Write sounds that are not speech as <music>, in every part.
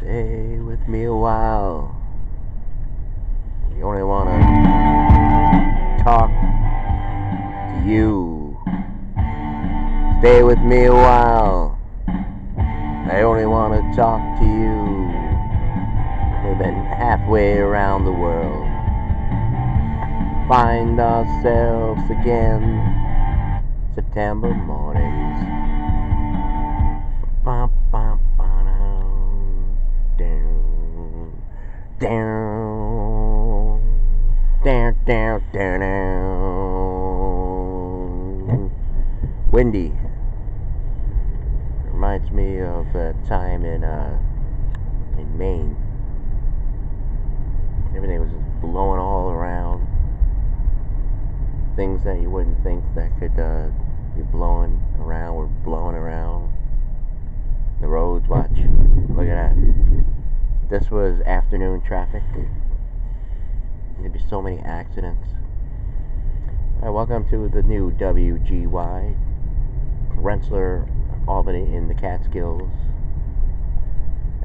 Stay with me a while. You only wanna talk to you. Stay with me a while. I only wanna talk to you. We've been halfway around the world. Find ourselves again. September mornings. Down, down, down, down. Windy. Reminds me of a time in uh in Maine. Everything was just blowing all around. Things that you wouldn't think that could uh, be blowing around were blowing around. The roads, watch. Look at that. This was afternoon traffic. There'd be so many accidents. Hi, welcome to the new WGY, Rensselaer, Albany in the Catskills.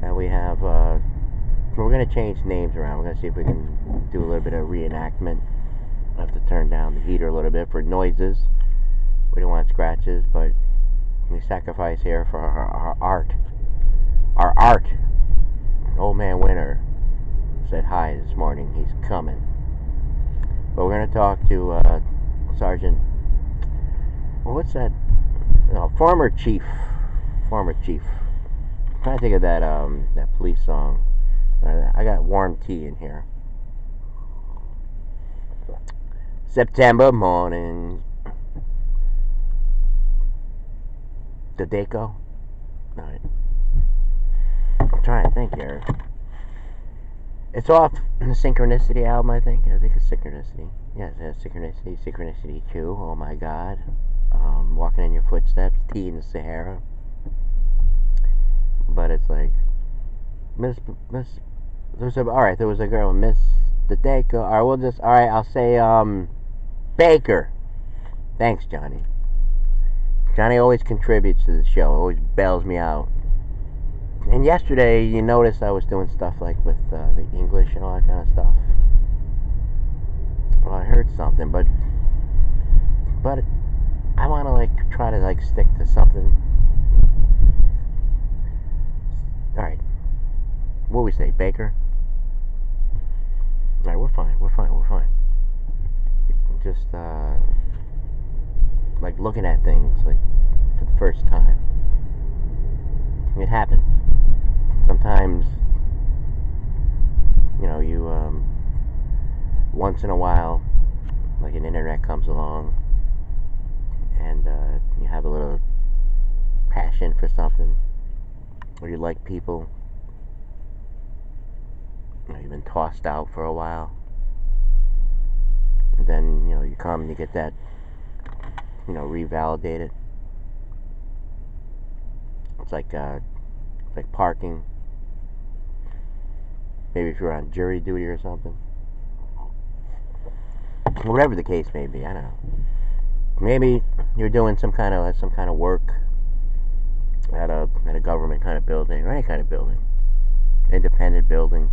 And we have, uh, we're going to change names around. We're going to see if we can do a little bit of reenactment. I have to turn down the heater a little bit for noises. We don't want scratches, but we sacrifice here for our, our art. Our art. Old man Winter said hi this morning. He's coming. But we're going to talk to uh, Sergeant. What's that? No, former chief. Former chief. I'm trying to think of that um, that police song. I got warm tea in here. September morning. The Deco. Alright. I'm trying to think here. It's off the Synchronicity album, I think. I think it's Synchronicity. Yes, has Synchronicity. Synchronicity 2. Oh my god. Um, walking in your footsteps. Tea in the Sahara. But it's like. Miss. Miss. There was a. Alright, there was a girl, Miss. The Daco. Alright, we'll just. Alright, I'll say, um. Baker. Thanks, Johnny. Johnny always contributes to the show, always bails me out. And yesterday, you noticed I was doing stuff like with uh, the English and all that kind of stuff. Well, I heard something, but but I want to like try to like stick to something. All right, what we say, Baker? All right, we're fine. We're fine. We're fine. Just uh, like looking at things like for the first time. It happens. Sometimes, you know, you um, once in a while, like an internet comes along, and uh, you have a little passion for something, or you like people. You you've been tossed out for a while. And then, you know, you come and you get that you know, revalidated. It's like uh, like parking. Maybe if you're on jury duty or something. Whatever the case may be, I don't know. Maybe you're doing some kind of some kind of work at a at a government kind of building or any kind of building, independent building.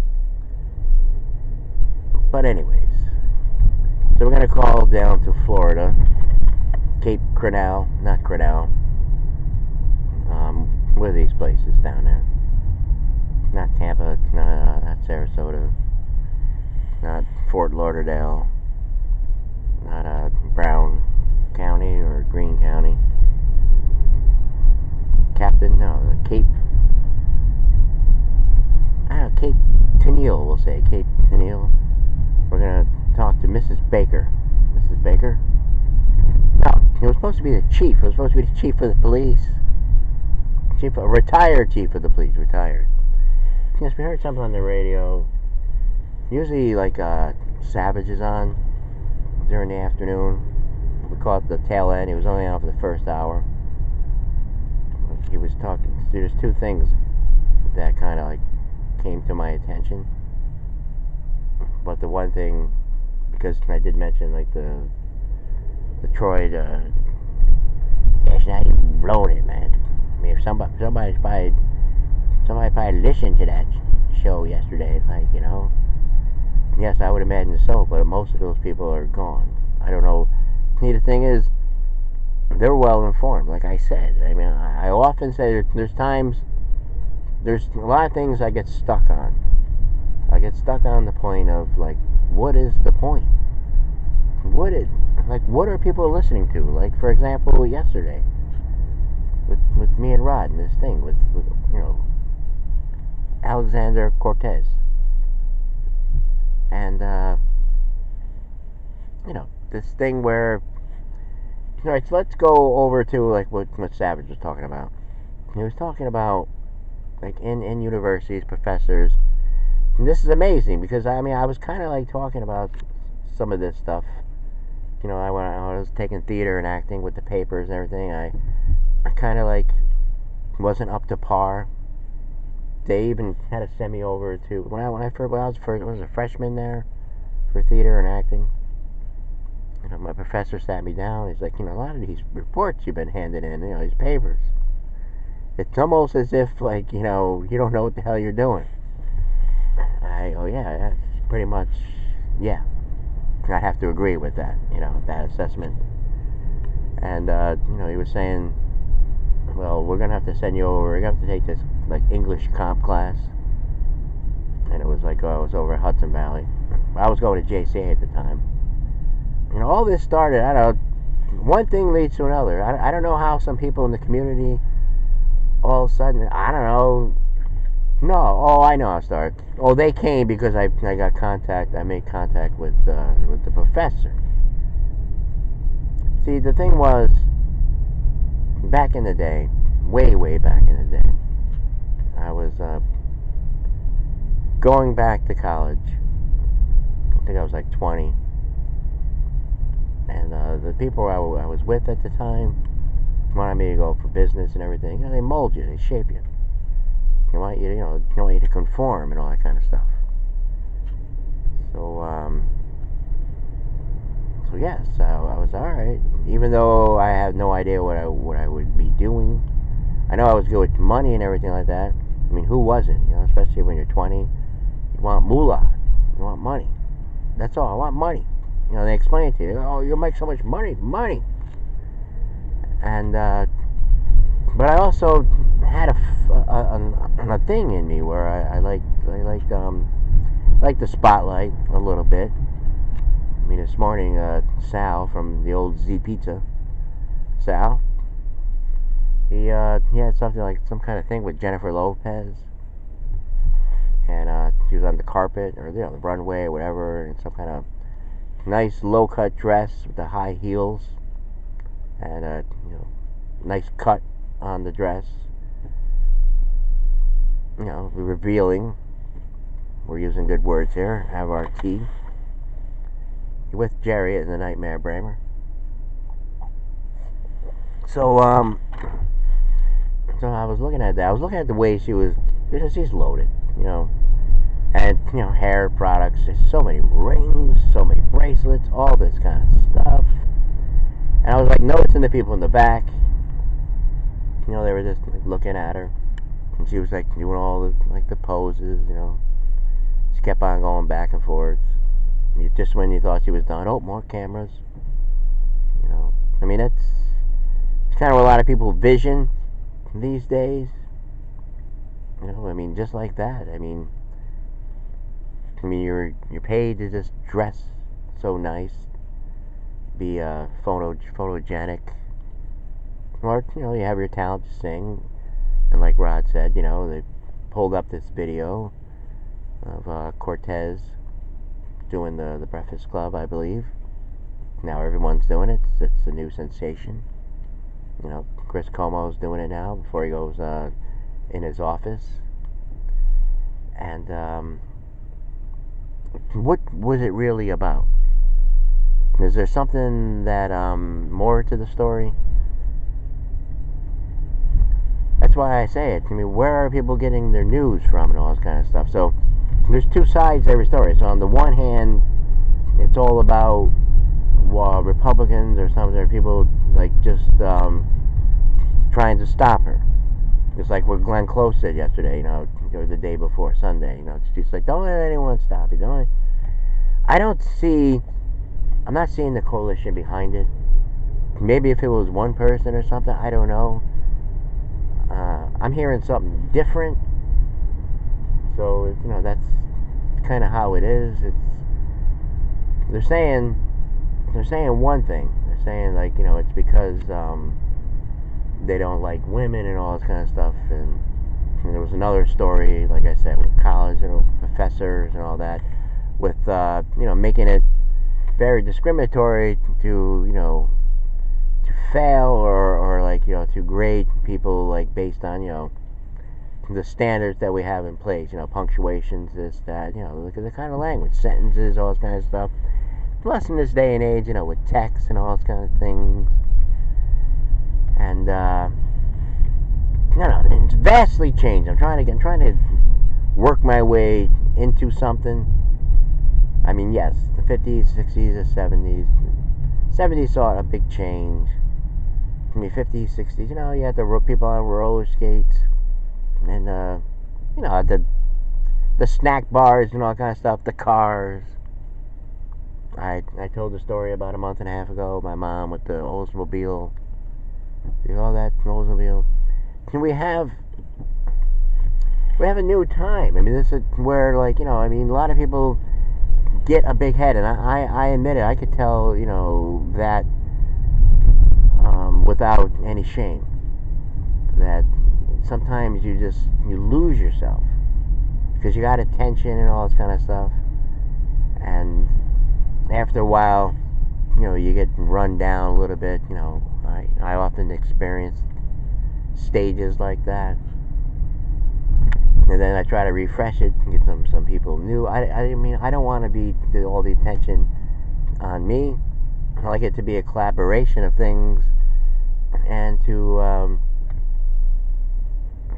But anyways, so we're gonna call down to Florida Cape Crenel, not Crenel. Um, what are these places down there? Not Tampa, not, not Sarasota, not Fort Lauderdale, not uh, Brown County or Greene County. Captain, no, Cape. I don't know, Cape Tennille, we'll say. Cape Tennille. We're gonna talk to Mrs. Baker. Mrs. Baker? No, it was supposed to be the chief. It was supposed to be the chief of the police. Chief, a retired chief of the police, retired. Yes, we heard something on the radio. Usually, like, uh, Savage is on during the afternoon. We caught the tail end. He was only on for the first hour. He was talking. There's two things that kind of like came to my attention. But the one thing, because I did mention like the Detroit, uh, it's not even blowing it, man. I mean, if somebody, somebody's probably somebody probably listened to that show yesterday. Like, you know, yes, I would imagine so, but most of those people are gone. I don't know. See, the thing is, they're well informed. Like I said, I mean, I often say there's times, there's a lot of things I get stuck on. I get stuck on the point of like, what is the point? What is like? What are people listening to? Like, for example, yesterday with with me and Rod and this thing with with you know Alexander Cortez and uh, you know this thing where all right, so let's go over to like what, what Savage was talking about. He was talking about like in, in universities, professors. And this is amazing because I mean I was kind of like talking about some of this stuff. You know, I when I was taking theater and acting with the papers and everything, I I kind of like wasn't up to par. They even had to send me over to when I when I first when I was first was a freshman there for theater and acting you know, my professor sat me down. He's like, you know, a lot of these reports you've been handing in, you know, these papers. It's almost as if, like, you know, you don't know what the hell you're doing. I go, yeah, that's pretty much, yeah. I'd have to agree with that, you know, that assessment. And, uh, you know, he was saying, well, we're to have to send you over, we're to have to take this, like, English comp class. And it was like, oh, I was over at Hudson Valley. I was going to JCA at the time know, all this started, I don't one thing leads to another. I, I don't know how some people in the community all of a sudden, I don't know. No, oh, I know how it started. Oh, they came because I, I got contact, I made contact with, uh, with the professor. See, the thing was, back in the day, way, way back in the day, I was uh, going back to college. I think I was like 20 and uh, the people I, I was with at the time wanted me to go for business and everything. You know, they mold you, they shape you. They want you, to, you know, they want you to conform and all that kind of stuff. So, um, so yes, I, I was all right. Even though I had no idea what I what I would be doing, I know I was good with money and everything like that. I mean, who wasn't? You know, especially when you're 20, you want moolah, you want money. That's all. I want money. You know, they explain it to you. Oh, you'll make so much money, money. And, uh, but I also had a, a, a, a thing in me where I, I liked, I liked, um, like the spotlight a little bit. I mean, this morning, uh, Sal from the old Z Pizza, Sal, he, uh, he had something like some kind of thing with Jennifer Lopez. And, uh, she was on the carpet or, you know, the runway or whatever, and some kind of nice low cut dress with the high heels. And a you know nice cut on the dress. You know revealing. We're using good words here. Have our tea. With Jerry in the Nightmare Bramer. So um so I was looking at that. I was looking at the way she was she's loaded you know. And you know hair products so many rings so many bracelets all this kind of stuff. And i was like noticing the people in the back. You know they were just like looking at her. And she was like doing all the like the poses you know. She kept on going back and forth. You, just when you thought she was done. Oh more cameras. You know i mean that's it's kind of a lot of people vision these days you know i mean just like that i mean I mean, you're you're paid to just dress so nice, be uh, photo photogenic, or you know, you have your talent to sing, and like Rod said, you know, they pulled up this video of uh, Cortez doing the the Breakfast Club, I believe. Now everyone's doing it. It's, it's a new sensation. You know, Chris Cuomo's doing it now before he goes uh, in his office, and. Um, what was it really about? Is there something that um, more to the story? That's why I say it. I mean, where are people getting their news from and all this kind of stuff? So there's two sides to every story. So on the one hand, it's all about well, Republicans or some other people like just um, trying to stop her. Just like what Glenn Close said yesterday, you know, or the day before Sunday, you know, it's just like don't let anyone stop you. Don't. Let, I don't see. I'm not seeing the coalition behind it. Maybe if it was one person or something, I don't know. Uh, I'm hearing something different. So you know that's kind of how it is. It's they're saying they're saying one thing. They're saying like you know it's because um, they don't like women and all this kind of stuff. And, and, there was another story, like I said, with college and professors and all that, with uh, you know making it very discriminatory to you know to fail or or like you know to grade people like based on you know the standards that we have in place, you know, punctuations, this, that, you know, look at the kind of language, sentences, all this kind of stuff. Plus, in this day and age, you know, with text and all this kind of things. And, uh, you know, it's vastly changed. I'm trying to, I'm trying to work my way into something. I mean, yes, the 50s, 60s, the 70s. 70s saw a big change. I mean, 50s, 60s, you know, you had the people on roller skates. And, uh, you know, the, the snack bars and all kind of stuff, the cars I I told the story about a month and a half ago. My mom with the Oldsmobile. See all that Oldsmobile. Can we have we have a new time? I mean, this is where like you know. I mean, a lot of people get a big head, and I I, I admit it. I could tell you know that um, without any shame that sometimes you just you lose yourself because you got attention and all this kind of stuff and after a while, you know, you get run down a little bit. You know, I, I often experience stages like that. And then I try to refresh it and get some, some people new. I, I mean, I don't want to be all the attention on me. I like it to be a collaboration of things and to um,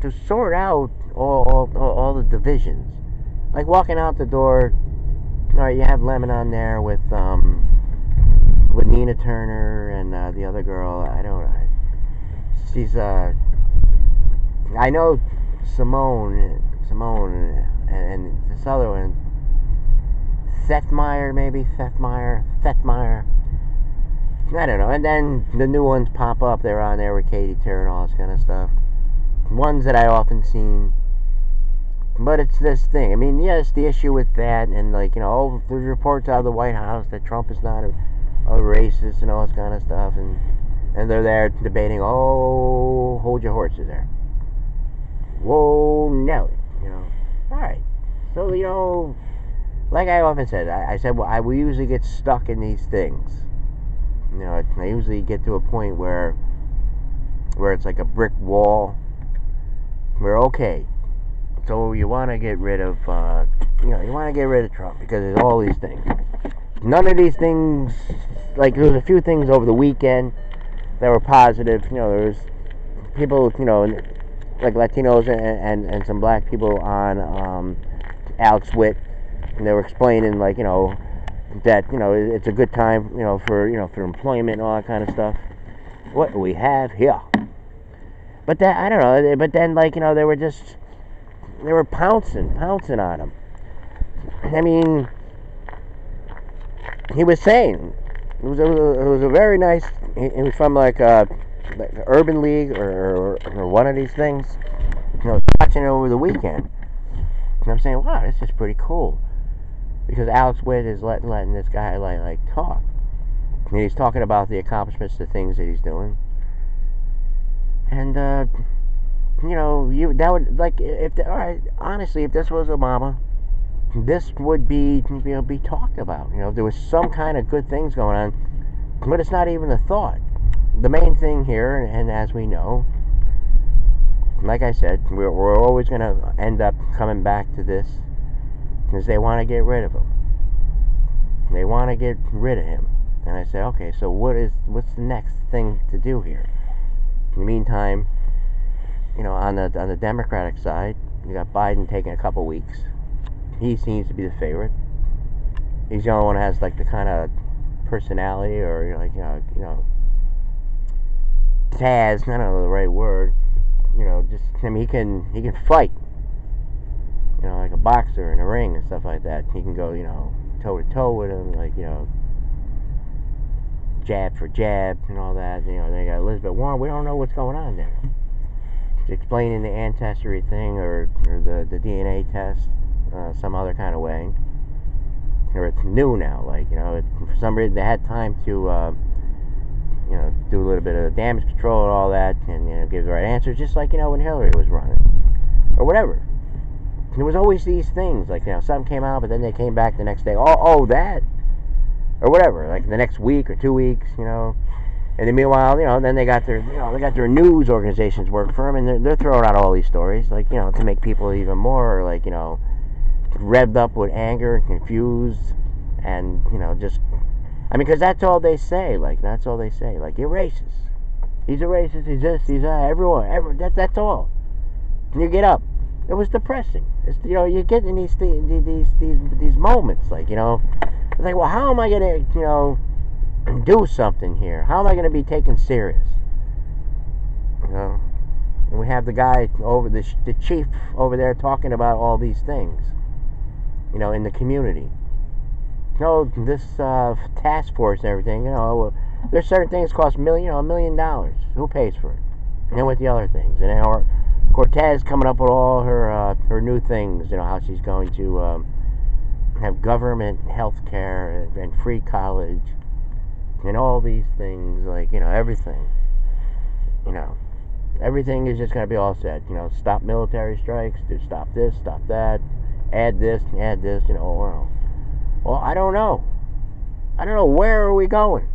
to sort out all, all, all the divisions. Like walking out the door all right, you have Lemon on there with um, with Nina Turner and uh, the other girl. I don't. I, she's uh. I know Simone, Simone, and, and this other one, Setmayer maybe Setmayer, Setmayer. I don't know. And then the new ones pop up. They're on there with Katie Turner and all this kind of stuff. Ones that I often seen but it's this thing. I mean, yes, the issue with that, and like you know, oh, there's reports out of the White House that Trump is not a, a racist and all this kind of stuff, and and they're there debating. Oh, hold your horses there. Whoa, Nelly, you know. All right, so you know, like I often said, I, I said well, I we usually get stuck in these things. You know, I usually get to a point where where it's like a brick wall. We're okay so you want to get rid of, uh, you know, you want to get rid of Trump because there's all these things. None of these things, like there was a few things over the weekend that were positive. You know, there was people, you know, like Latinos and, and, and some black people on um, Alex Witt, and they were explaining like, you know, that you know it's a good time, you know, for you know for employment and all that kind of stuff. What do we have here? But that I don't know. But then like you know they were just they were pouncing, pouncing on him. I mean, he was saying it was a, it was a very nice. It was from like a, uh, like Urban League or, or, or one of these things. You know, watching it over the weekend, and I'm saying, wow, this is pretty cool, because Alex Witt is letting letting this guy like like talk, and he's talking about the accomplishments, the things that he's doing, and. uh you know, you that would like if all right, honestly, if this was Obama, this would be you know be talked about. You know, if there was some kind of good things going on, but it's not even a thought. The main thing here, and as we know, like I said, we're, we're always going to end up coming back to this, because they want to get rid of him. They want to get rid of him, and I said, okay, so what is what's the next thing to do here? In the meantime, you know, on the on the Democratic side, you got Biden taking a couple weeks. He seems to be the favorite. He's the only one who has like the kind of personality or like you know, you know, Taz. I don't know the right word. you know, just I mean, he can he can fight. You know, like a boxer in a ring and stuff like that. He can go, you know, toe to toe with him, like you know, jab for jab and all that. You know, they got Elizabeth Warren. We don't know what's going on there. explaining the ancestry thing or, or the, the DNA test uh, some other kind of way. Or it's new now, like, you know, it, for some reason they had time to, uh, you know, do a little bit of damage control and all that and, you know, give the right answers, just like, you know, when Hillary was running. Or whatever. There was always these things, like, you know, something came out, but then they came back the next day. Oh, oh, that or whatever, like the next week or two weeks, you know. And then meanwhile, you know, then they got their, you know, they got their news organizations work for them, and they're, they're throwing out all these stories, like, you know, to make people even more, like, you know, revved up with anger and confused, and, you know, just, I mean, because that's all they say, like, that's all they say, like, you're racist. He's a racist, he's this, he's that, everyone, everyone, that, that's all. And you get up. It was depressing. It's, you know, you get in these, these, these, these, moments, like, you know, it's like, well, how am I to, you know, <clears throat> do something here? How am I to be taken serious? You know, and we have the guy over the the chief over there talking about all these things. You know, in the community. You know, this uh, task force and everything. You know, there's certain things cost million, you know, a million dollars. Who pays for it? And with the other things, and then Cortez coming up with all her uh, her new things. You know how she's going to. Um, have government health care and free college and all these things, like, you know, everything. You know, everything is just going to be all set. You know, stop military strikes, do stop this, stop that, add this, and add this, you know. Well, well, I don't know. I don't know. Where are we going?